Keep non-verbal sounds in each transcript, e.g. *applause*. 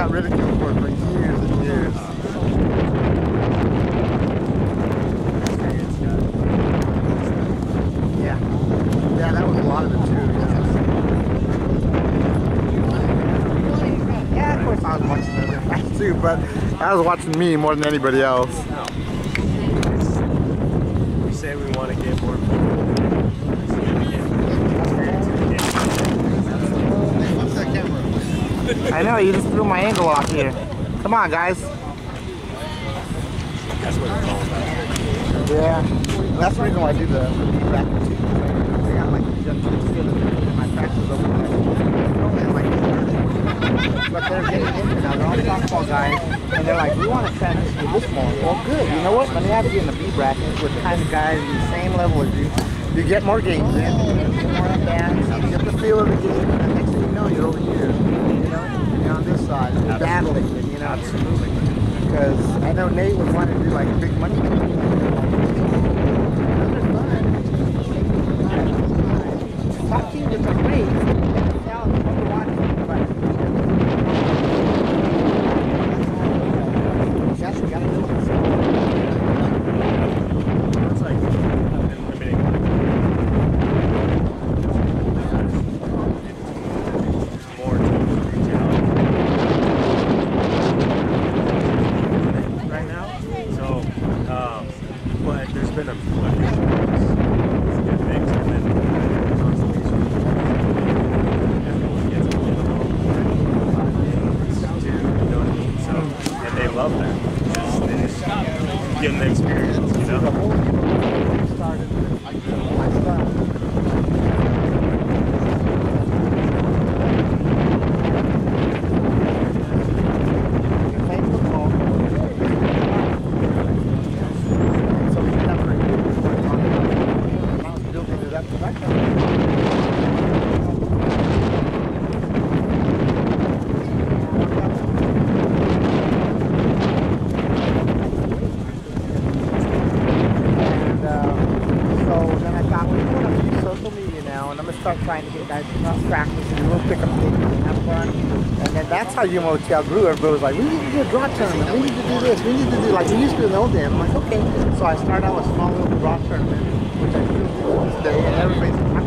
got ridiculed for for years and years. Yeah. Yeah, that was a lot of it too. Yeah, of course I was watching other guys *laughs* too, but I was watching me more than anybody else. We say we want to get more people. I know, you just threw my angle off here. Come on, guys. That's what it's all about. Yeah. That's the reason why I do the too. I got like just in my practice over there. But they're getting into now. They're all softball guys, and they're like, we want to transition to this more. Well, good. You know what? Let me have you in the B bracket with the kind of guys in the same level as you. You get more games in, you get more at bats, you get the feel of the game, and the next thing you know, you're over here. You know, you're on this battling, and you know. Absolutely. Because I know Nate was wanting to do like a big money. Teams are great. Now it's fun to watch, but that's what you gotta do. It's like been limiting. More teams reach out right now. So, um, but there's been a what, good things and then constellation. Everyone gets a little five days, two, you know what I mean? So, and they love that. Just, they just give them the experience, you The know? whole started with my son. He played football. So he never Now he's building it up to that And um, so then I thought, well, you know what, I'm going to use social media now, and I'm going to start do little pick up and have fun. And then that's how Yuma OTL grew. Everybody was like, we need to do a draw tournament. We need to do this. We need to do like we used to in the old days. I'm like, okay. So I started out with a small little draw tournament, which I do to this day. And everybody's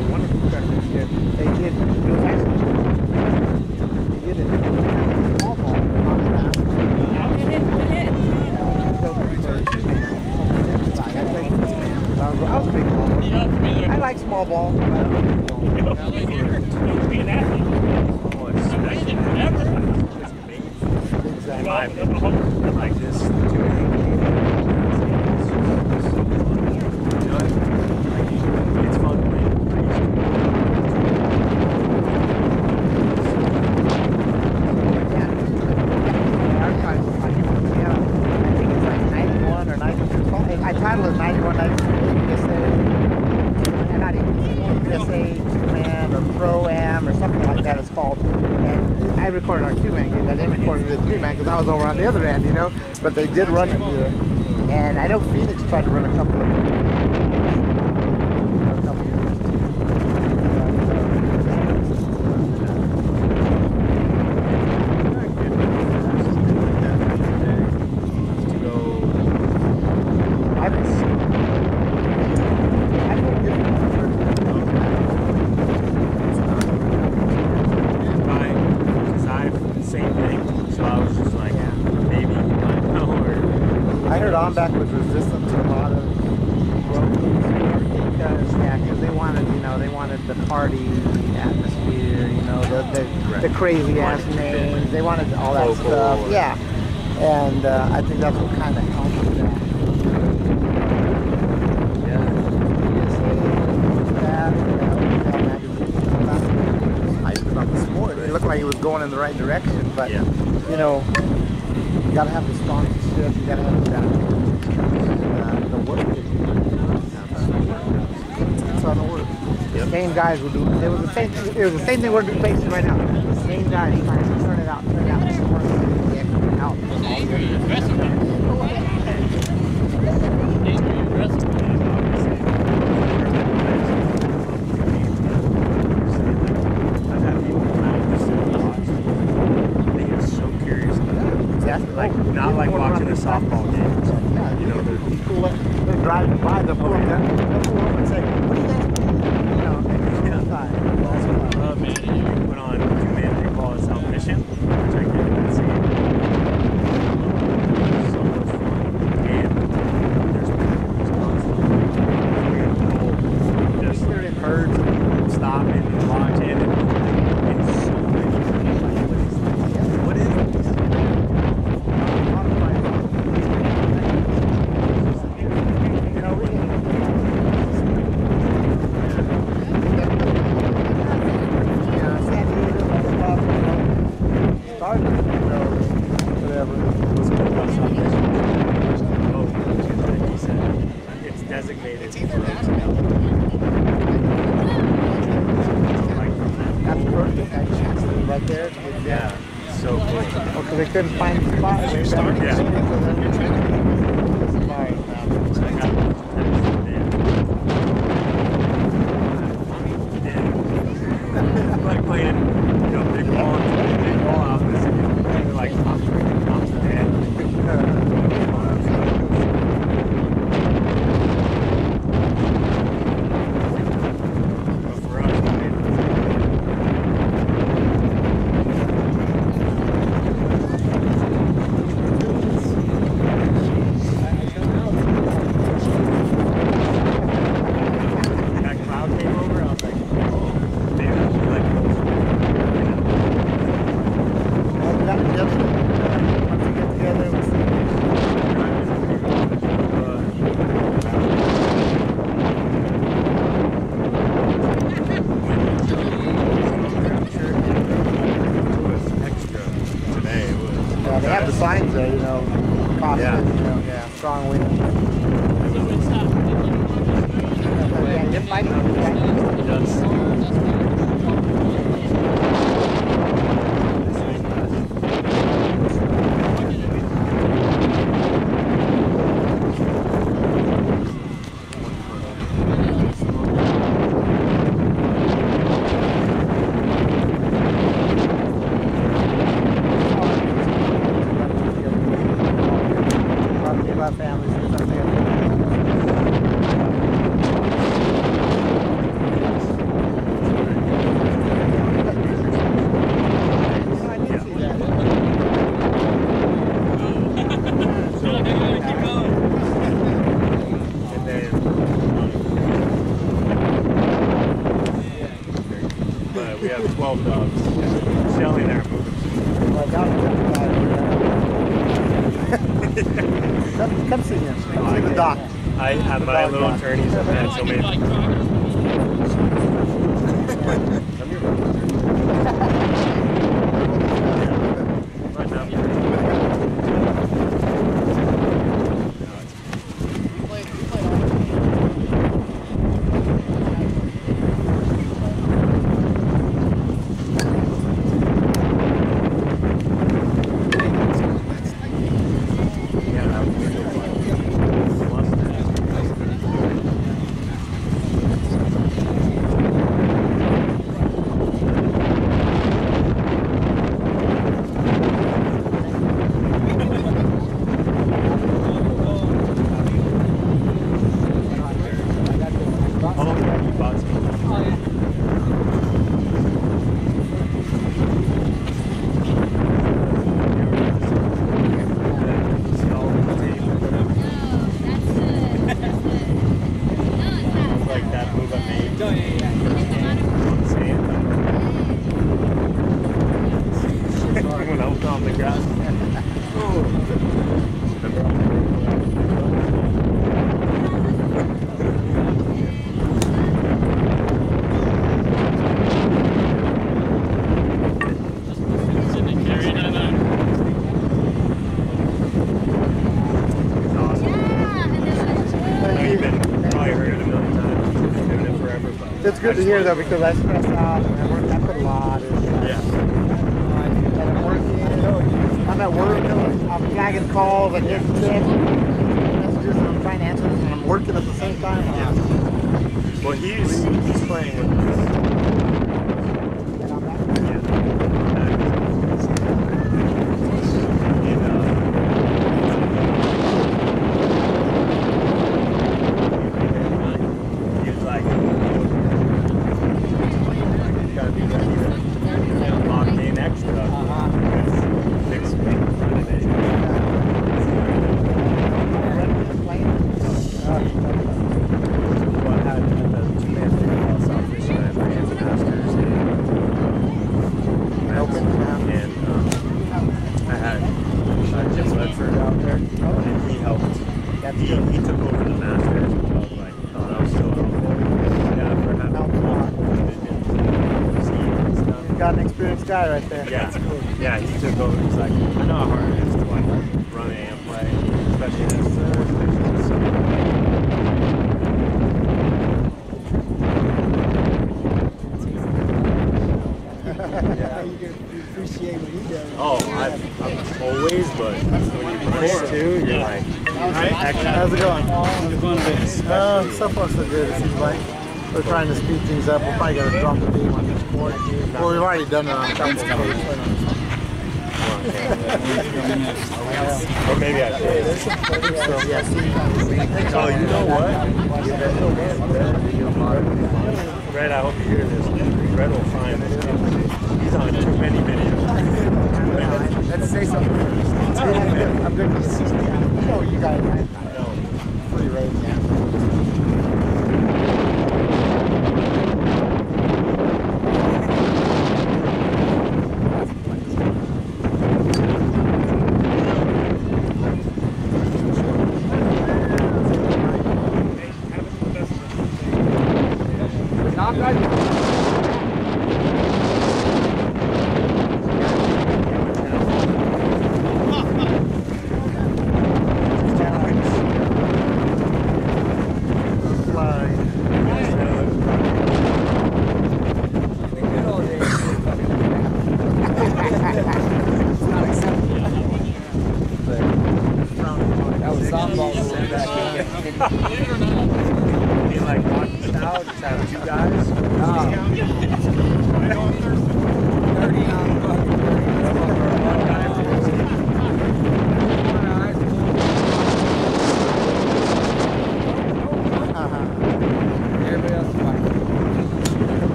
wonderful. but they did run it here. And I know Phoenix tried to run a couple of them. Comback was resistant to a lot of because they wanted, you know, they wanted the party atmosphere, you know, the the, the crazy ass names. They wanted all that Local stuff. Or... Yeah, and uh, I think that's what kind of helped with that. It looked like he was going in the right direction, but yeah. you know, you gotta have the sponsorship, you gotta have that. the same guys were doing. It was the same. It was the same thing we're facing right now. The same guys trying to turn it out, turn it out, Out. turn it out. Yeah, turn it out. Like, not like watching a softball game. You know, they're, they're driving by the oh, pool. couldn't find caution, Yeah. you know, yeah, strong wind. Yeah, you're fighting on the does. About families and stuff there. I did see that. And then, but we have 12 dogs. Shelly and I are moving. Like, I'm Come, come see him. Come see the doc. I have my little doc. attorneys and that, so maybe. Come here. Right now. Yeah, that was good. Mustard. Oh, yeah, you bought some. See all the tape. Like that move I made. on sand. when I was on the grass. It's awesome. Thank you. You've probably heard it a million times. Been doing it forever, but It's good to hear though because I stress out and I work, put a lot in. Yeah. And I'm working, I'm at work, I'm tagging calls, I get messages, and I'm trying to answer them, and I'm working at the same time. Yeah. Well, he's he's playing with this. And I'm not- Yeah. And, uh, he was like, gotta be ready to lock in extra. Uh-huh. Because next week, Friday. Well, I had at the two-man freestyle South Fishing, I ran Masters and Open, yeah. and um, I had uh, Jim Ledford out there, and he helped. That's He, good. he took over the Masters, which I was like, oh, that was so helpful. Yeah, for having Helped a lot. and stuff. You've got an experienced guy right there. Yeah, yeah, he took over. He's like, I know how hard it is to like run and play, especially in this uh, so, Yeah, you can appreciate what he does. Oh, I, I'm always, but when you prepare too, you're like, How's it going? Uh, so far so good, it seems like. We're trying to speed things up. We'll probably gotta drop the beam on this board. Well, we've already done it on a couple of occasions. or maybe I did. So, yeah, see, Oh, you know what? Brett, I hope you hear this. Brett will find this. He's on too many videos. let's say something. I'm good. You know, you guys, I know. Free range, yeah.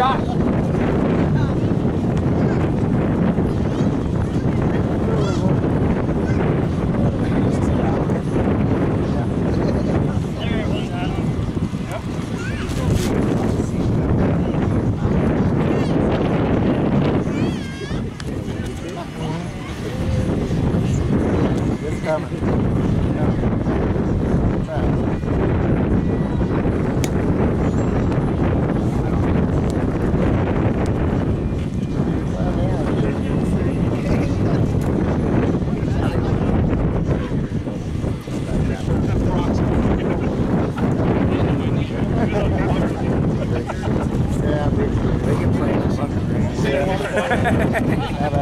Shot. It's coming. Yeah, they, can play the fucking greens. Have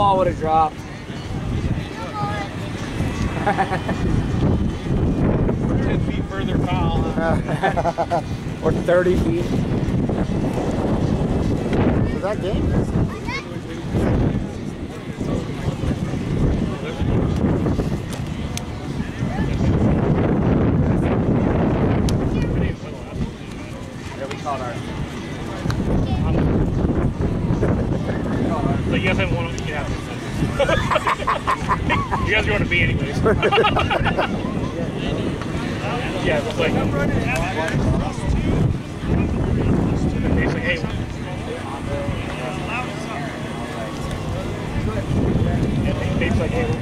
ball would have dropped. Ten feet further foul. *laughs* or 30 feet. Was that game? Yeah, we caught our. So you guys haven't won. You can have this. you guys are going to be anyways. *laughs* yeah, it's like. It's like, hey. And It's like, hey, we'll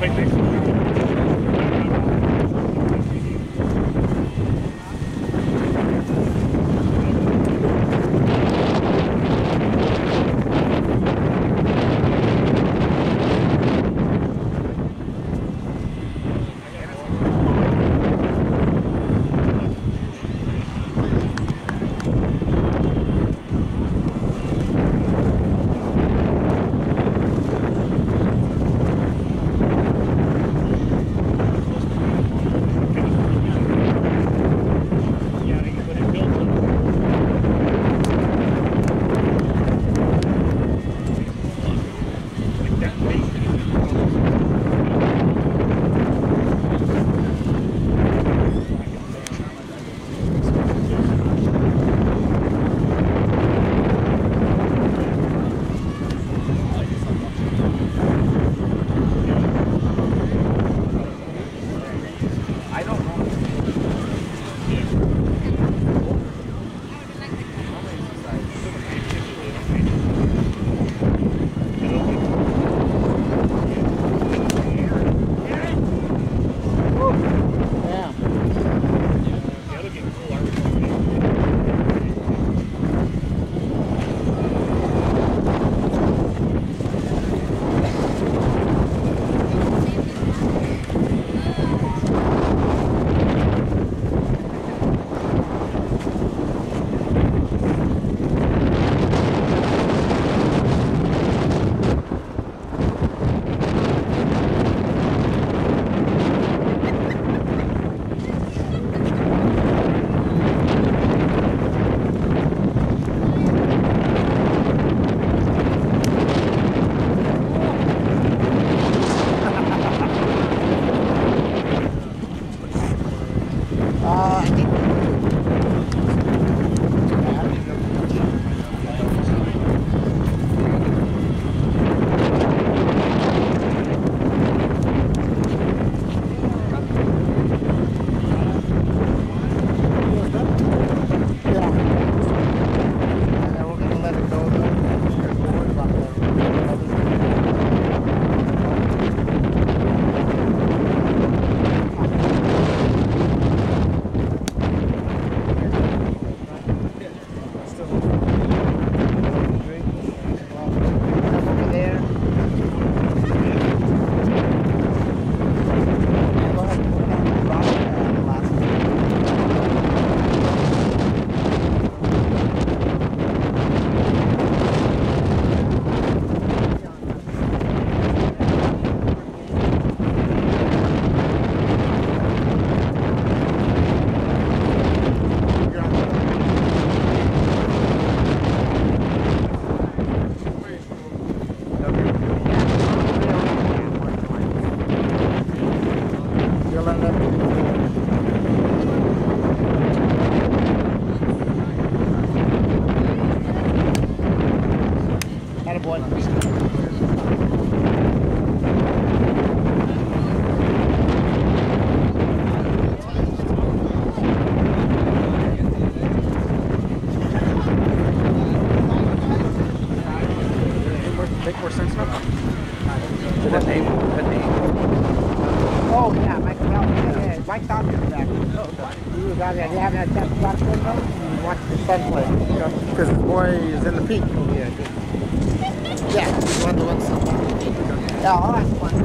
Yeah, all right, fine.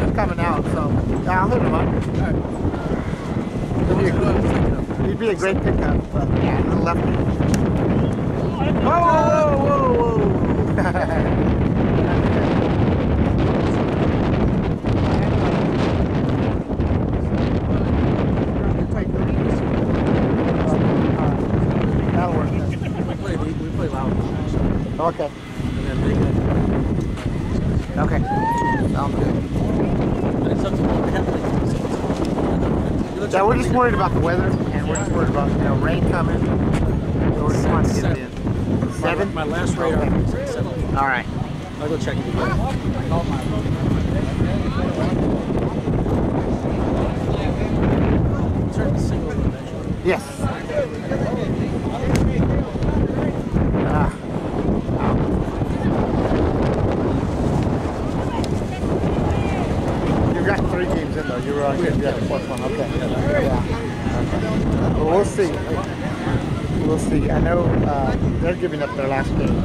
He's coming out, so yeah, I'll hit him up. He'd be a, he'd be a great pickup, but yeah, a little lefty. Whoa, whoa, whoa, whoa. That'll work. then. We play, we, we play loud. Okay. And then they get, Okay. Sounds good. but it's up to them. They have like, Yeah, we're just worried about the weather, and we're just worried about you know rain coming. So we're just trying to get it in. Seven. My, my last radar Okay. was at seven. All right. I'll go check it again. Turn the. Yes. Ah. You got three games in though. You were on you got the fourth one. Okay. Yeah. Okay. Well, we'll see. We'll see. I know uh, their last game.